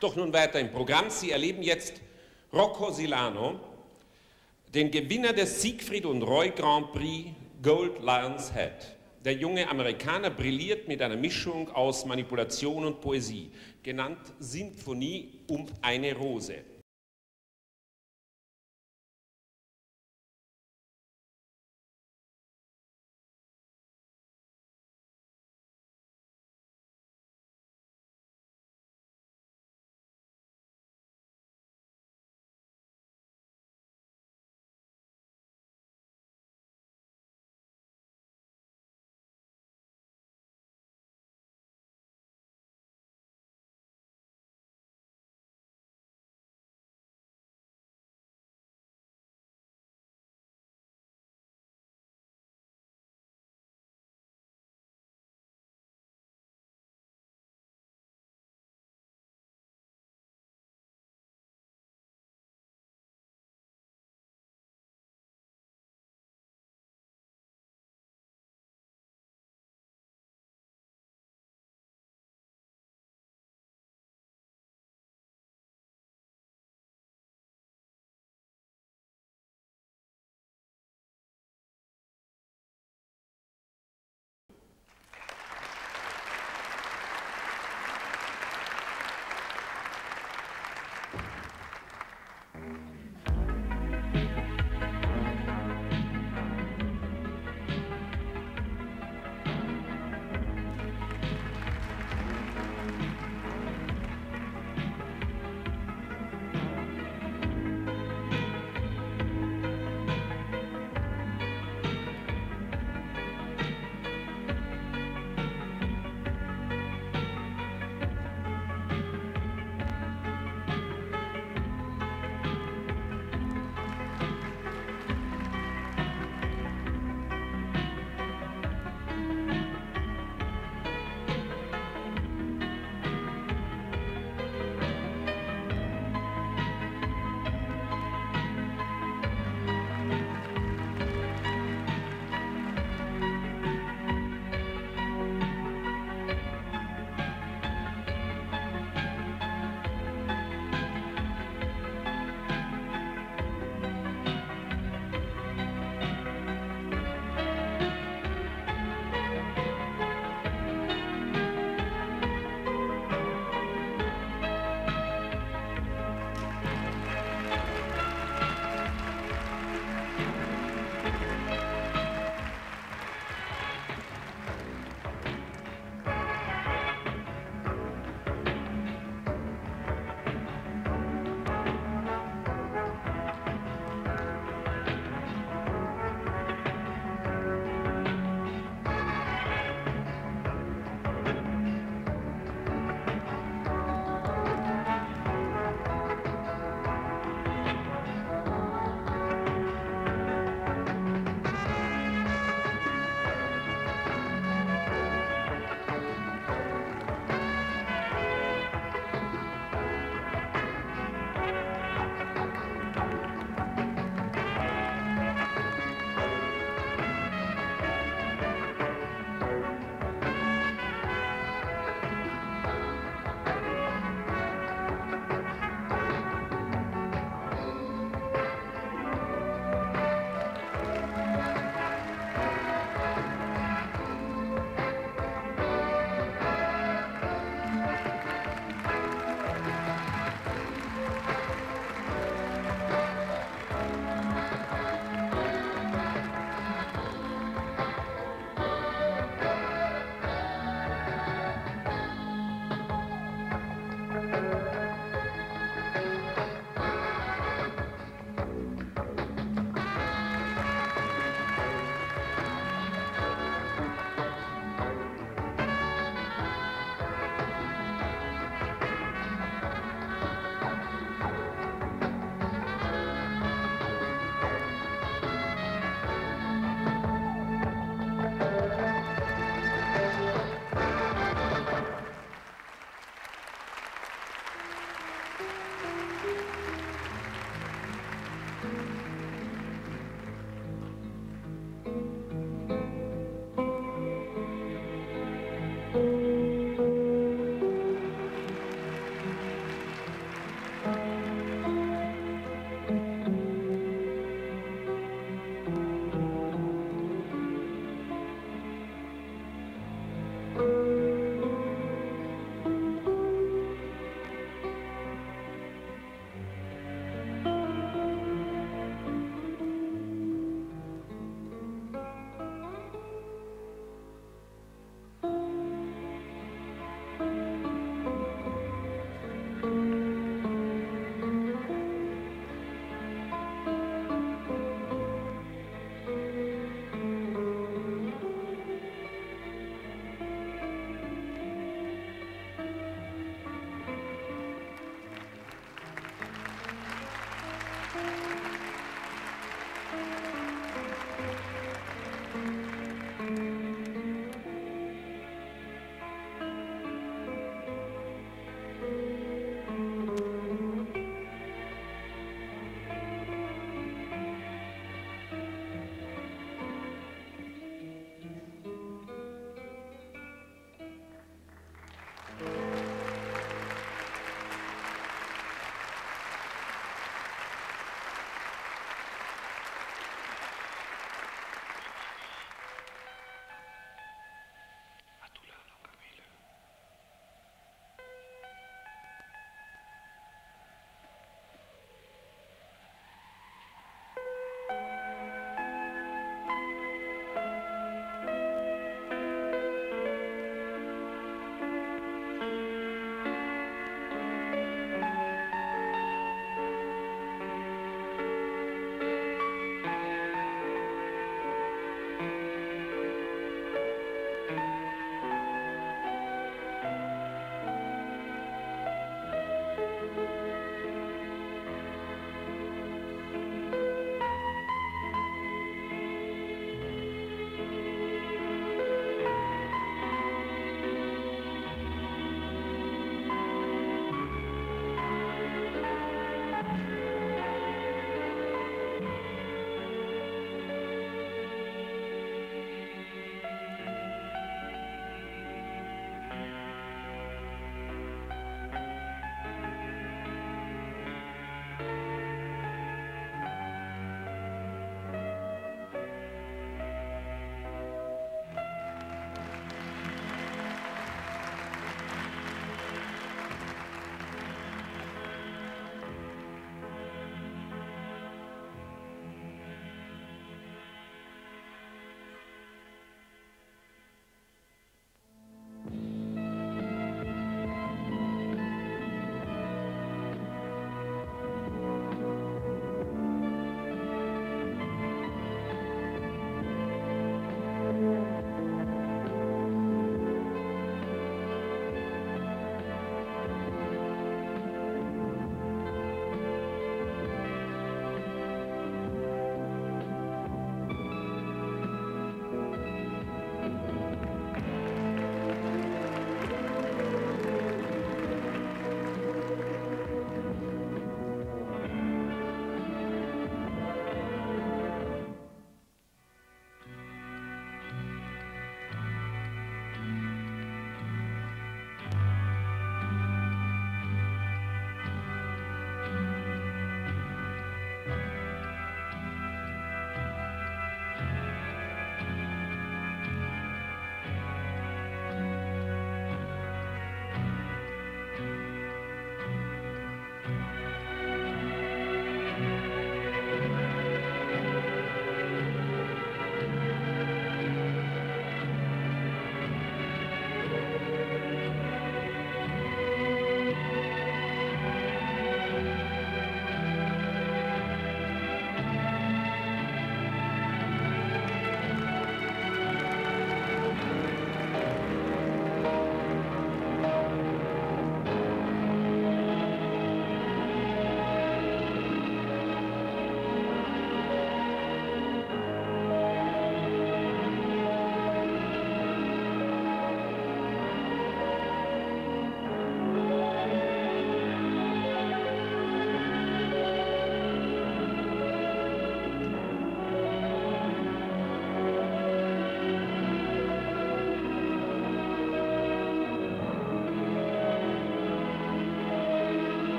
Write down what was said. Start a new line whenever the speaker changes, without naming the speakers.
Doch nun weiter im Programm. Sie erleben jetzt Rocco Silano, den Gewinner des Siegfried und Roy Grand Prix Gold Lions Head. Der junge Amerikaner brilliert mit einer Mischung aus Manipulation und Poesie, genannt Sinfonie um eine Rose.